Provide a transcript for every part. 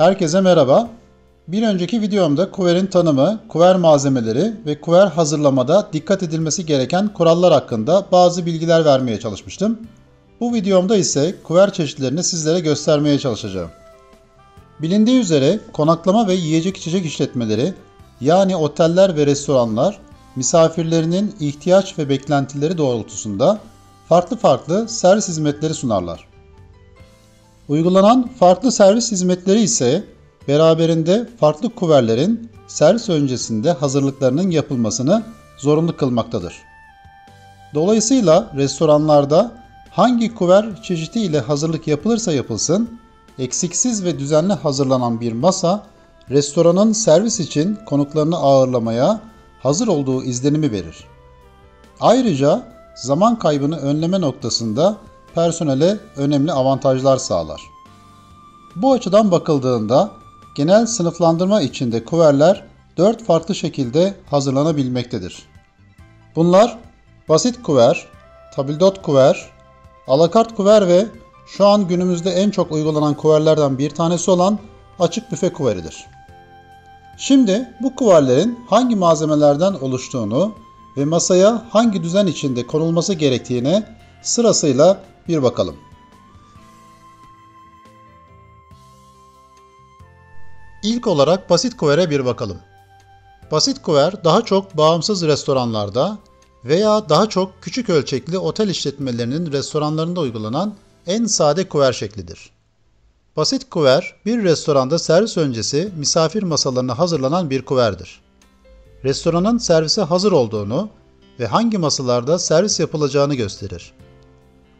Herkese merhaba. Bir önceki videomda kuverin tanımı, kuver malzemeleri ve kuver hazırlamada dikkat edilmesi gereken kurallar hakkında bazı bilgiler vermeye çalışmıştım. Bu videomda ise kuver çeşitlerini sizlere göstermeye çalışacağım. Bilindiği üzere konaklama ve yiyecek içecek işletmeleri yani oteller ve restoranlar misafirlerinin ihtiyaç ve beklentileri doğrultusunda farklı farklı servis hizmetleri sunarlar. Uygulanan farklı servis hizmetleri ise beraberinde farklı kuverlerin servis öncesinde hazırlıklarının yapılmasını zorunlu kılmaktadır. Dolayısıyla restoranlarda hangi kuver çeşidi ile hazırlık yapılırsa yapılsın, eksiksiz ve düzenli hazırlanan bir masa restoranın servis için konuklarını ağırlamaya hazır olduğu izlenimi verir. Ayrıca zaman kaybını önleme noktasında personele önemli avantajlar sağlar. Bu açıdan bakıldığında genel sınıflandırma içinde kuverler 4 farklı şekilde hazırlanabilmektedir. Bunlar basit kuver, tabildot kuver, alakart kuver ve şu an günümüzde en çok uygulanan kuverlerden bir tanesi olan açık büfe kuveridir. Şimdi bu kuverlerin hangi malzemelerden oluştuğunu ve masaya hangi düzen içinde konulması gerektiğine sırasıyla bir bakalım. İlk olarak basit kuvere bir bakalım. Basit kuver daha çok bağımsız restoranlarda veya daha çok küçük ölçekli otel işletmelerinin restoranlarında uygulanan en sade kuver şeklidir. Basit kuver bir restoranda servis öncesi misafir masalarına hazırlanan bir kuverdir. Restoranın servise hazır olduğunu ve hangi masalarda servis yapılacağını gösterir.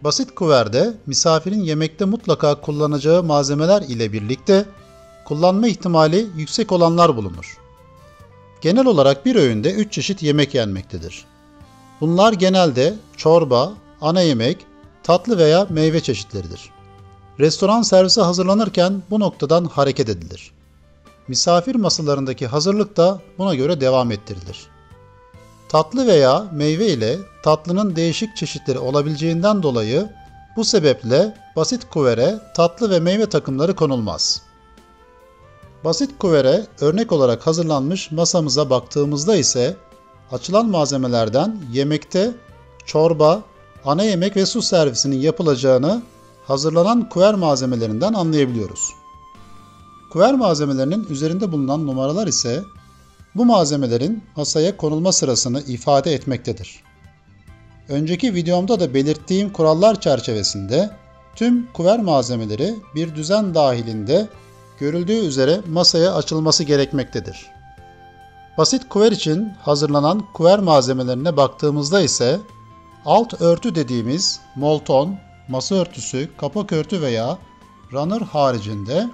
Basit kuverde misafirin yemekte mutlaka kullanacağı malzemeler ile birlikte kullanma ihtimali yüksek olanlar bulunur. Genel olarak bir öğünde 3 çeşit yemek yenmektedir. Bunlar genelde çorba, ana yemek, tatlı veya meyve çeşitleridir. Restoran servise hazırlanırken bu noktadan hareket edilir. Misafir masalarındaki hazırlık da buna göre devam ettirilir. Tatlı veya meyve ile tatlının değişik çeşitleri olabileceğinden dolayı bu sebeple basit kuvere tatlı ve meyve takımları konulmaz. Basit kuvere örnek olarak hazırlanmış masamıza baktığımızda ise açılan malzemelerden yemekte çorba, ana yemek ve su servisinin yapılacağını hazırlanan kuver malzemelerinden anlayabiliyoruz. Kuver malzemelerinin üzerinde bulunan numaralar ise bu malzemelerin masaya konulma sırasını ifade etmektedir. Önceki videomda da belirttiğim kurallar çerçevesinde tüm kuver malzemeleri bir düzen dahilinde görüldüğü üzere masaya açılması gerekmektedir. Basit kuver için hazırlanan kuver malzemelerine baktığımızda ise alt örtü dediğimiz molton, masa örtüsü, kapak örtü veya runner haricinde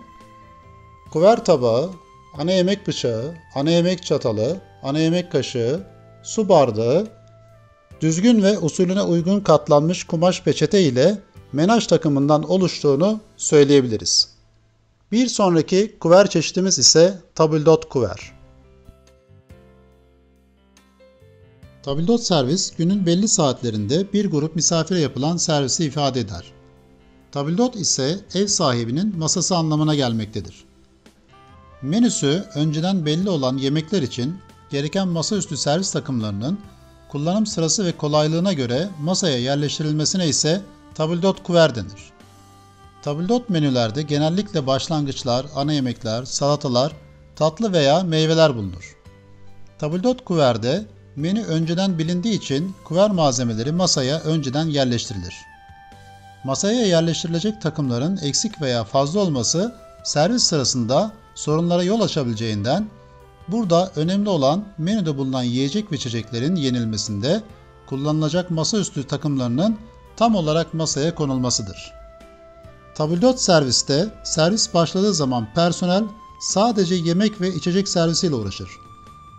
kuver tabağı, ana yemek bıçağı, ana yemek çatalı, ana yemek kaşığı, su bardağı, düzgün ve usulüne uygun katlanmış kumaş peçete ile menaj takımından oluştuğunu söyleyebiliriz. Bir sonraki kuver çeşitimiz ise tabildot kuver. Tabildot servis günün belli saatlerinde bir grup misafire yapılan servisi ifade eder. Tabildot ise ev sahibinin masası anlamına gelmektedir. Menüsü önceden belli olan yemekler için gereken masaüstü servis takımlarının kullanım sırası ve kolaylığına göre masaya yerleştirilmesine ise tabildot kuver denir. Tabildot menülerde genellikle başlangıçlar, ana yemekler, salatalar, tatlı veya meyveler bulunur. Tabildot kuverde menü önceden bilindiği için kuver malzemeleri masaya önceden yerleştirilir. Masaya yerleştirilecek takımların eksik veya fazla olması servis sırasında sorunlara yol açabileceğinden burada önemli olan menüde bulunan yiyecek ve içeceklerin yenilmesinde kullanılacak masaüstü takımlarının tam olarak masaya konulmasıdır. Tabildot serviste servis başladığı zaman personel sadece yemek ve içecek servisiyle uğraşır.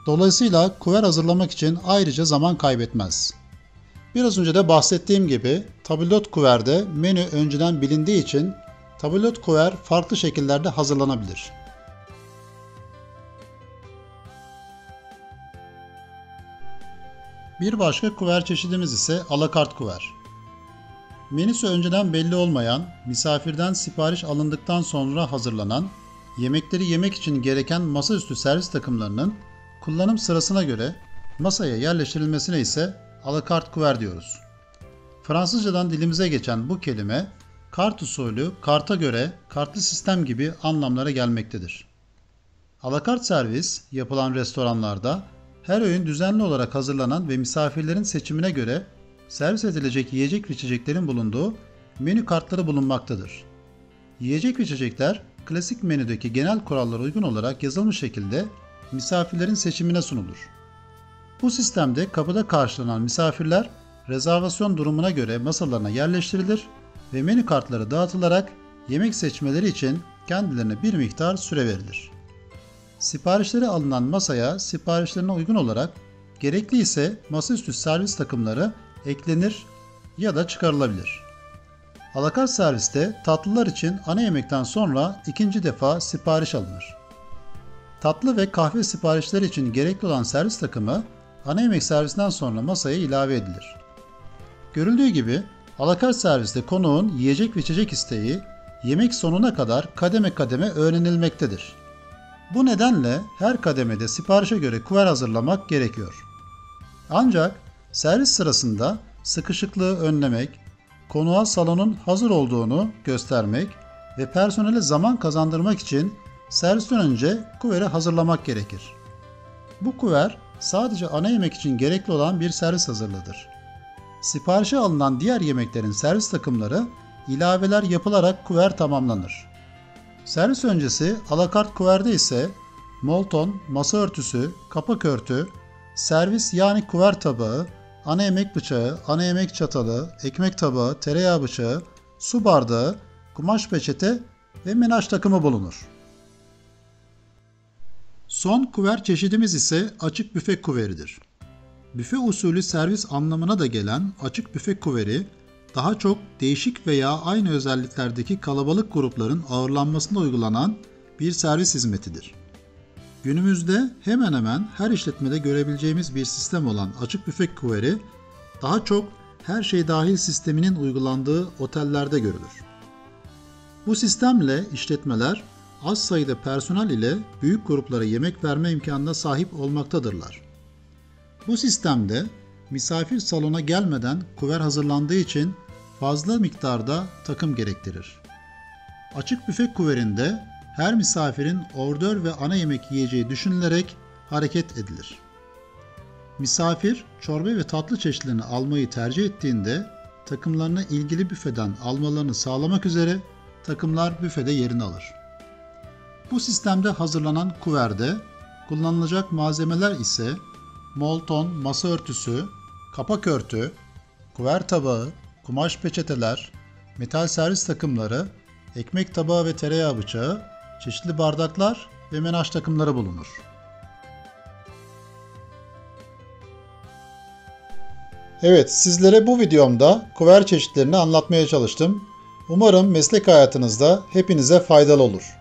Dolayısıyla kuver hazırlamak için ayrıca zaman kaybetmez. Biraz önce de bahsettiğim gibi tabildot kuverde menü önceden bilindiği için tabildot kuver farklı şekillerde hazırlanabilir. Bir başka kuver çeşidimiz ise alakart kuver. Menüsü önceden belli olmayan, misafirden sipariş alındıktan sonra hazırlanan, yemekleri yemek için gereken masaüstü servis takımlarının kullanım sırasına göre masaya yerleştirilmesine ise alakart kuver diyoruz. Fransızcadan dilimize geçen bu kelime kart usulü, karta göre, kartlı sistem gibi anlamlara gelmektedir. Alakart servis yapılan restoranlarda her öğün düzenli olarak hazırlanan ve misafirlerin seçimine göre servis edilecek yiyecek ve içeceklerin bulunduğu menü kartları bulunmaktadır. Yiyecek ve içecekler klasik menüdeki genel kurallara uygun olarak yazılmış şekilde misafirlerin seçimine sunulur. Bu sistemde kapıda karşılanan misafirler rezervasyon durumuna göre masalarına yerleştirilir ve menü kartları dağıtılarak yemek seçmeleri için kendilerine bir miktar süre verilir. Siparişleri alınan masaya siparişlerine uygun olarak gerekli ise masaüstü servis takımları eklenir ya da çıkarılabilir. Alakart serviste tatlılar için ana yemekten sonra ikinci defa sipariş alınır. Tatlı ve kahve siparişleri için gerekli olan servis takımı ana yemek servisinden sonra masaya ilave edilir. Görüldüğü gibi alakart serviste konuğun yiyecek ve içecek isteği yemek sonuna kadar kademe kademe öğrenilmektedir. Bu nedenle her kademede siparişe göre kuver hazırlamak gerekiyor. Ancak servis sırasında sıkışıklığı önlemek, konuğa salonun hazır olduğunu göstermek ve personele zaman kazandırmak için servisten önce kuveri hazırlamak gerekir. Bu kuver sadece ana yemek için gerekli olan bir servis hazırlıdır. Siparişe alınan diğer yemeklerin servis takımları ilaveler yapılarak kuver tamamlanır. Servis öncesi alakart kuverde ise molton, masa örtüsü, kapak örtü, servis yani kuver tabağı, ana yemek bıçağı, ana yemek çatalı, ekmek tabağı, tereyağı bıçağı, su bardağı, kumaş peçete ve menaj takımı bulunur. Son kuver çeşidimiz ise açık büfe kuveridir. Büfe usulü servis anlamına da gelen açık büfe kuveri daha çok değişik veya aynı özelliklerdeki kalabalık grupların ağırlanmasında uygulanan bir servis hizmetidir. Günümüzde hemen hemen her işletmede görebileceğimiz bir sistem olan açık büfe kuveri daha çok her şey dahil sisteminin uygulandığı otellerde görülür. Bu sistemle işletmeler az sayıda personel ile büyük gruplara yemek verme imkanına sahip olmaktadırlar. Bu sistemde misafir salona gelmeden kuver hazırlandığı için fazla miktarda takım gerektirir. Açık büfe kuverinde her misafirin ordör ve ana yemek yiyeceği düşünülerek hareket edilir. Misafir çorba ve tatlı çeşitlerini almayı tercih ettiğinde takımlarını ilgili büfeden almalarını sağlamak üzere takımlar büfede yerini alır. Bu sistemde hazırlanan kuverde kullanılacak malzemeler ise molton, masa örtüsü, kapak örtü, kuver tabağı, kumaş peçeteler, metal servis takımları, ekmek tabağı ve tereyağı bıçağı, çeşitli bardaklar ve menaj takımları bulunur. Evet, sizlere bu videomda kuver çeşitlerini anlatmaya çalıştım. Umarım meslek hayatınızda hepinize faydalı olur.